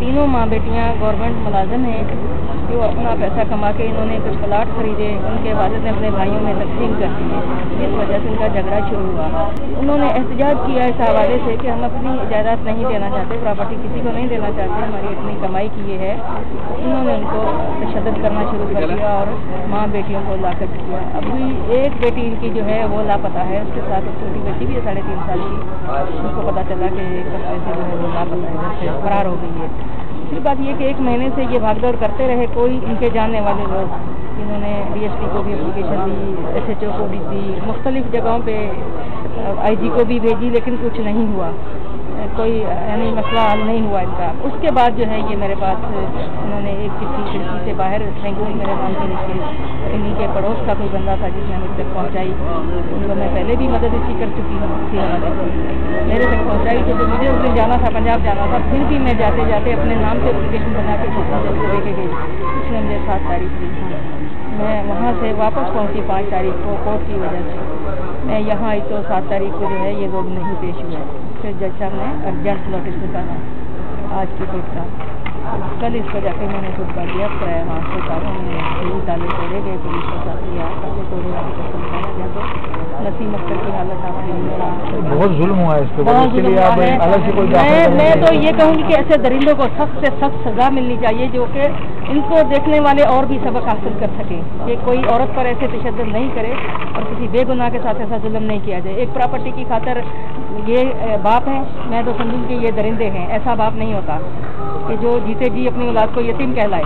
तीनों माँ बेटियाँ गवर्नमेंट मुलाजम हैं, जो अपना पैसा कमा के इन्होंने कुछ प्लाट खरीदे, उनके वालिद ने अपने भाइयों में तकसीम कर दिए, जिस वजह से उनका झगड़ा शुरू हुआ। उन्होंने एहतजाज किया इस हवाले से कि हम अपनी इजाज़त नहीं देना चाहते, प्रॉपर्टी किसी को नहीं देना चाहते, हमारी इतनी कमाई की है। उन्होंने उनको तशद करना शुरू कर दिया और माँ बेटियों को लाकर किया। अभी एक बेटी इनकी जो है, वो लापता है, उसके साथ एक छोटी बेटी भी है, साढ़े तीन साल की। उनको पता चला कि एक हफ़्ते से जो है वो लापता है फरार हो गई है। दूसरी बात ये कि एक महीने से ये भागदौड़ करते रहे, कोई इनके जानने वाले लोग इन्होंने डीएसपी को भी एप्लीकेशन दी एसएचओ को भी दी, मुख्तलिफ़ जगहों पे आईजी को भी भेजी, लेकिन कुछ नहीं हुआ। कोई, यानी मसला हल नहीं हुआ इनका उसके बाद जो है ये मेरे पास, उन्होंने एक चिट्ठी खिड़की से बाहर फेंकी मेरे नाम के, इन्हीं के पड़ोस का कोई बंदा था जिसने मुझ तक पहुँचाई। उनको मैं पहले भी मदद इसी कर चुकी हूँ इसी हवाले से मेरे तक पहुँचाई तो मुझे उस दिन जाना था, पंजाब जाना था, फिर भी मैं जाते जाते अपने नाम से एप्लीकेशन बना के जब को लेके गई। उसने मुझे सात तारीख दी थी। मैं वहाँ से वापस पहुँची पाँच तारीख को, कोर्ट की वजह से। मैं यहाँ आई तो सात तारीख को जो है ये लोग नहीं पेश हुए जज साहब ने अर्जेंट नोटिस निकाला आज की डेट का कल इसको जाके मैंने खुद कर दिया वहाँ से मैंने तीन ताले तोड़े गए, पुलिस के साथ लिया ताले तोड़े वाले को समझाया गया तो नसीम अख्तर की हालत आपने बहुत जुल्म हुआ है इसके बहुत इसके लिए आप। अलग से कोई मैं मैं तो ये कहूँगी कि ऐसे दरिंदों को सख्त से सख्त सजा मिलनी चाहिए जो कि इनको देखने वाले और भी सबक हासिल कर सकें। कि कोई औरत पर ऐसे तशद नहीं करे और किसी बेगुनाह के साथ ऐसा जुल्म नहीं किया जाए। एक प्रॉपर्टी की खातर ये बाप है। मैं तो समझूँ कि ये दरिंदे हैं। ऐसा बाप नहीं होता कि जो जीते जी अपनी औलाद को यतीम कहलाए।